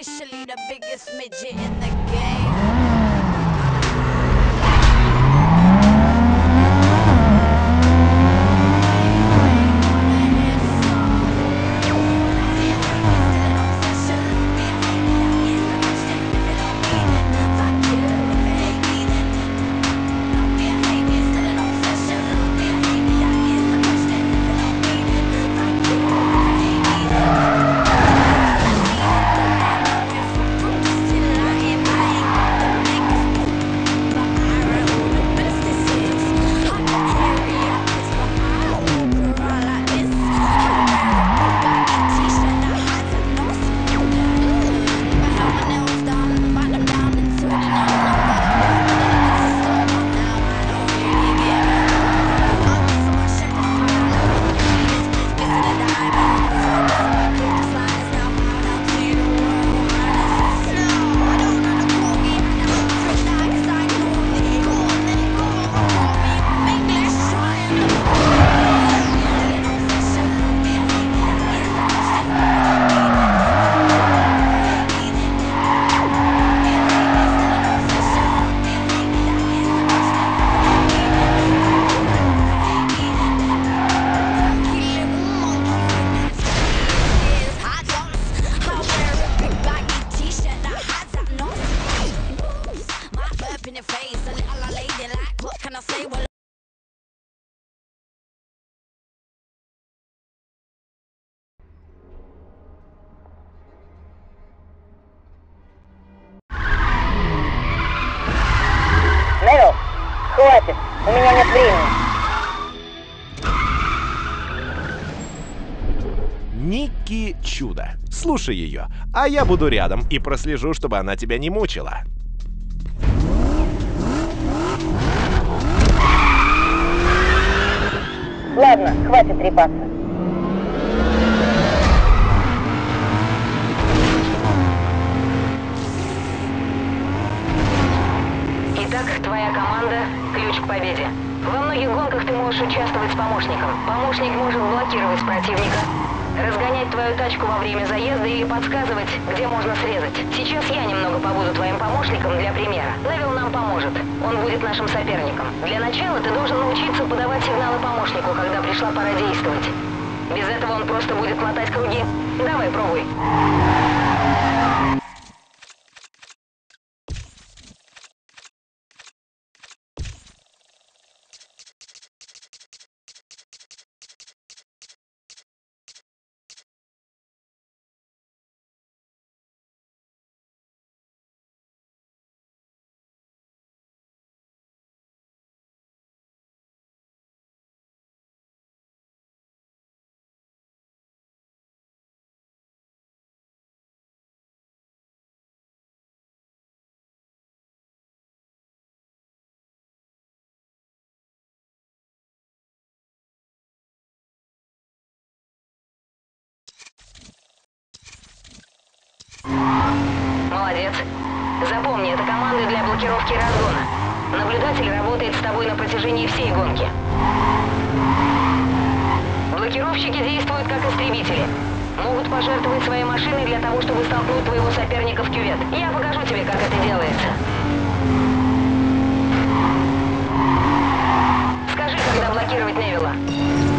officially the biggest midget in the game. What can I say? Well, Невил, хватит, у меня нет времени. Ники чудо. Слушай ее, а я буду рядом и прослежу, чтобы она тебя не мучила. Ладно, хватит трепаться. Итак, твоя команда – ключ к победе. Во многих гонках ты можешь участвовать с помощником. Помощник может блокировать противника, разгонять твою тачку во время заезда или подсказывать, где можно срезать. Сейчас я немного побуду твоим помощником для примера. Невил нам поможет. Он будет нашим соперником. Для начала ты должен научиться подавать сигналы помощнику, когда пришла пора действовать. Без этого он просто будет мотать круги. Давай, пробуй. Молодец. Запомни, это команда для блокировки разгона. Наблюдатель работает с тобой на протяжении всей гонки. Блокировщики действуют как истребители. Могут пожертвовать своей машиной для того, чтобы столкнуть твоего соперника в кювет. Я покажу тебе, как это делается. Скажи, когда блокировать Невилла.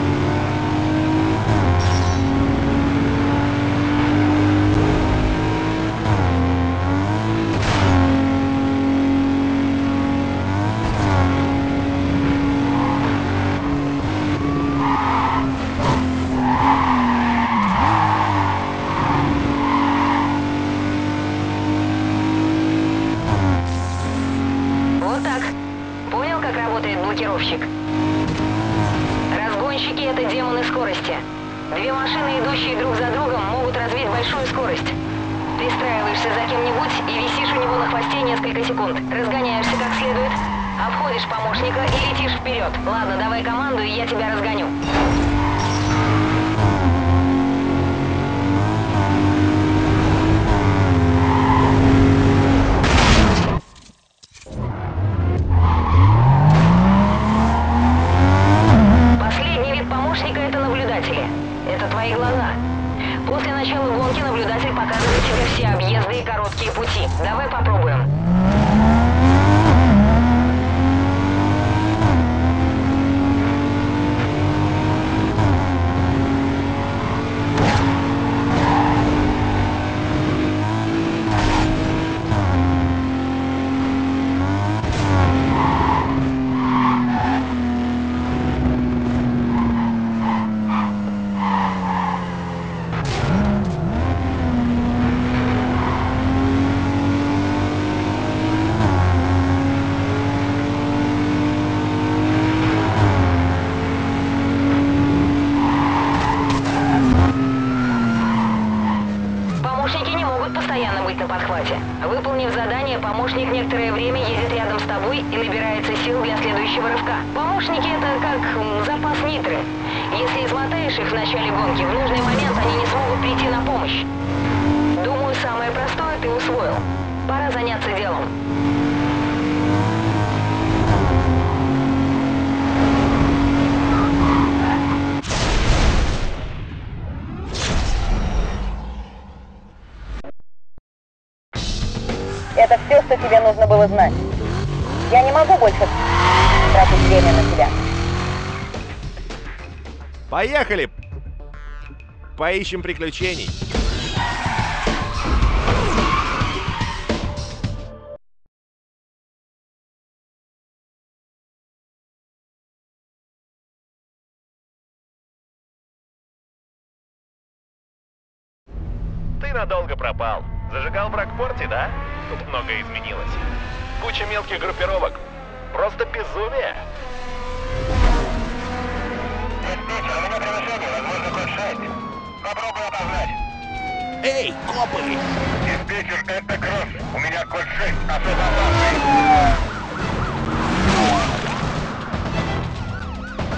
Было знать. Я не могу больше тратить время на тебя. Поехали! Поищем приключений. Ты надолго пропал. Зажигал в Рокпорте, да? Тут многое изменилось. Куча мелких группировок. Просто безумие. Диспетчер, у меня превышение, возможно, код 6. Попробуй опознать. Эй, копы! Диспетчер, это Кросс. У меня код 6, особо опасный.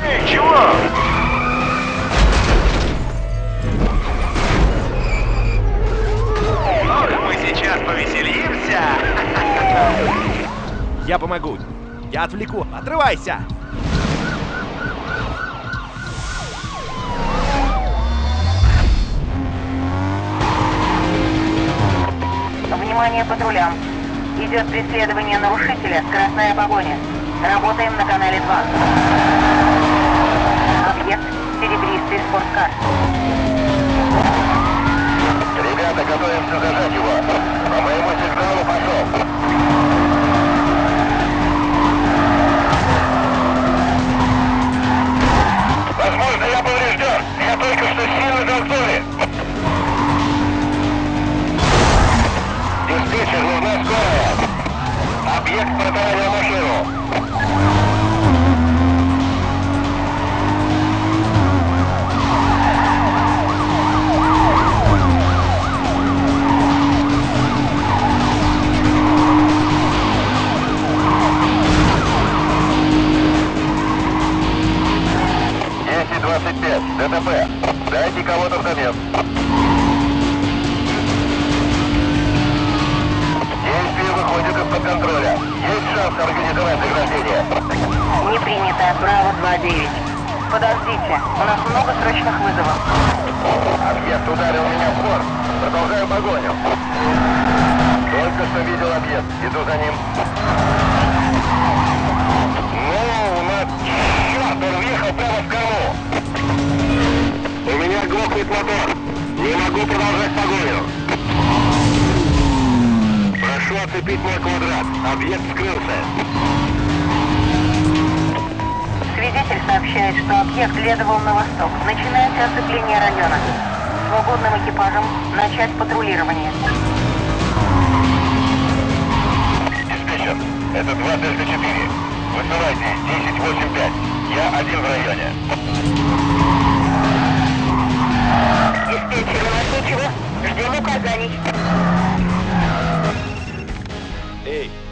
Эй, чего? Повеселимся. Я помогу. Я отвлеку. Отрывайся! Внимание патрулям. Идет преследование нарушителя, скоростная погоня. Работаем на канале 2. Объект серебристый спорткар. Ребята, готовимся зажать его. para cada uno Браво 2-9. Подождите, у нас много срочных вызовов. Объект ударил меня в борт. Продолжаю погоню. Только что видел объект. Иду за ним. Ну, на... Черт, он въехал прямо в корму. У меня глохнет мотор. Не могу продолжать погоню. Прошу оцепить мой квадрат. Объект скрылся. Свидетель сообщает, что объект следовал на восток. Начинается оцепление района. Свободным экипажем начать патрулирование. Диспетчер, это 2 Дельта 4. Высылайте 1085. Я один в районе. Диспетчер, у нас ничего. Ждем указаний.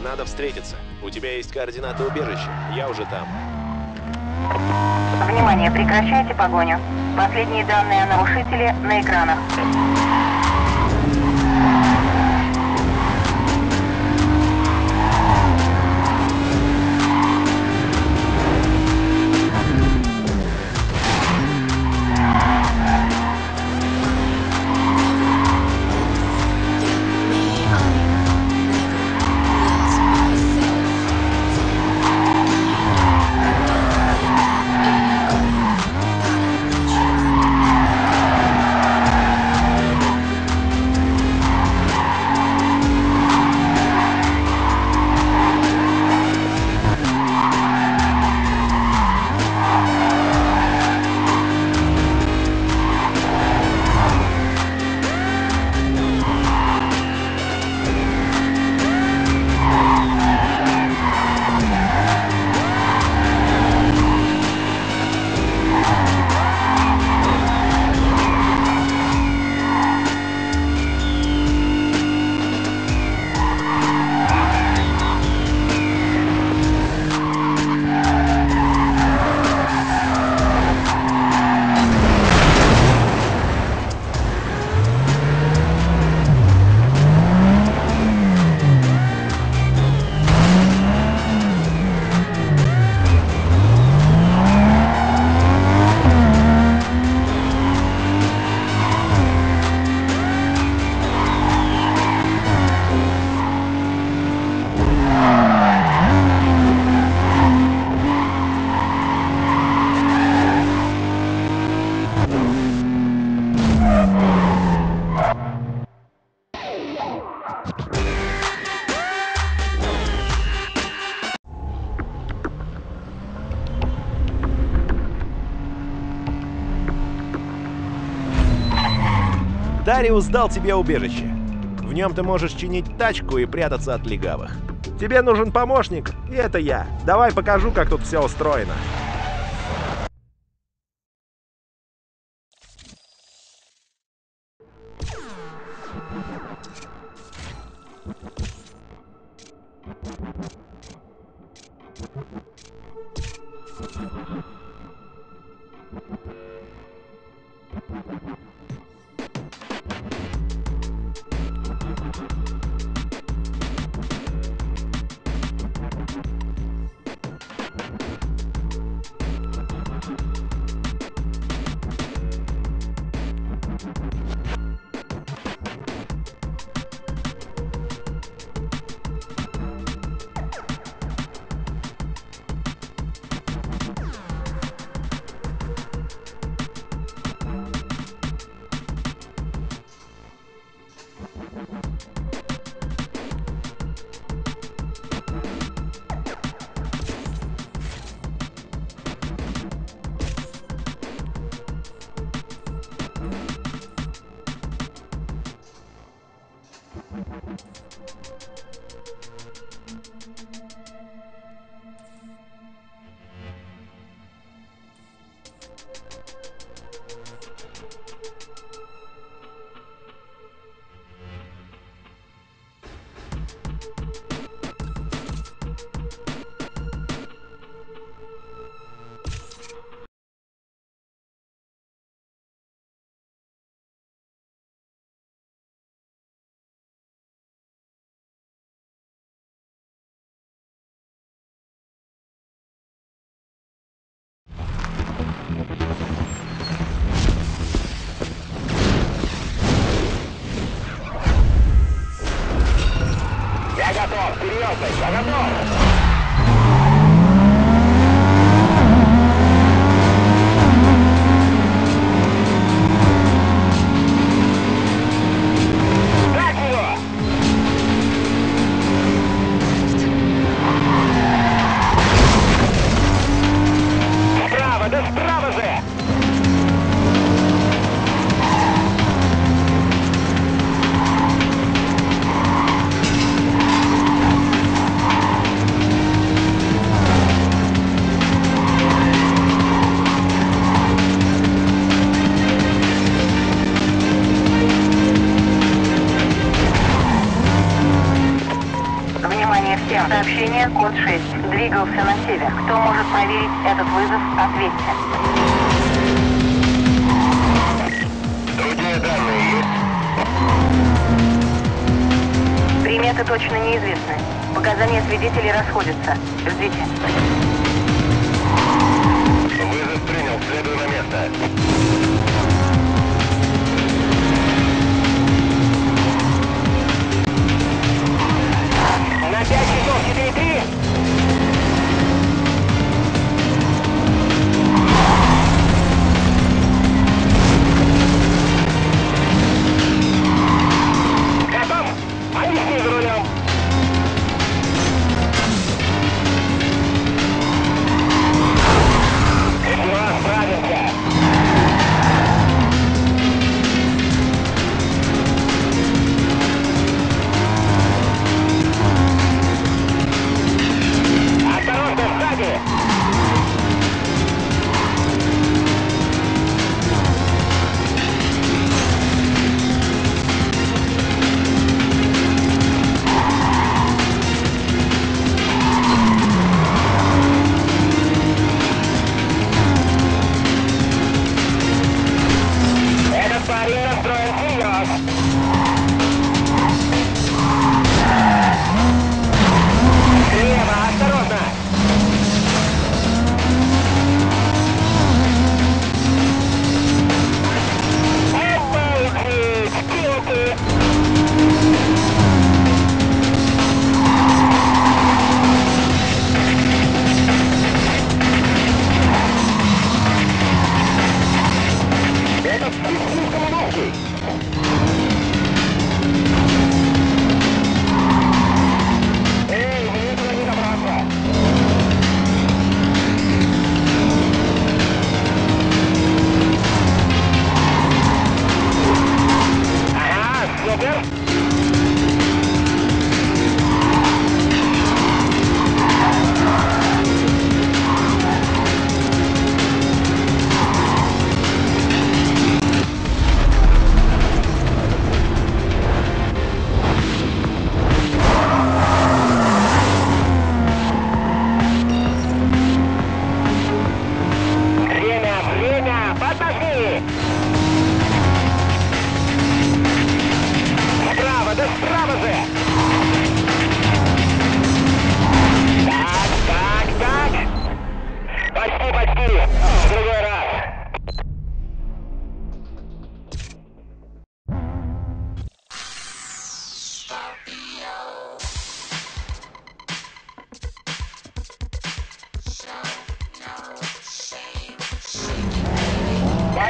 надо встретиться. У тебя есть координаты убежища. Я уже там. Внимание, прекращайте погоню. Последние данные о нарушителе на экранах. Дариус дал тебе убежище. В нем ты можешь чинить тачку и прятаться от легавых. Тебе нужен помощник, и это я. Давай покажу, как тут все устроено. Caldas, joga a bola. код-6 двигался на север. Кто может проверить этот вызов, ответьте. Другие данные есть? Приметы точно неизвестны. Показания свидетелей расходятся. Ждите.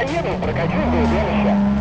Я еду, прокачу, буду прямо сейчас.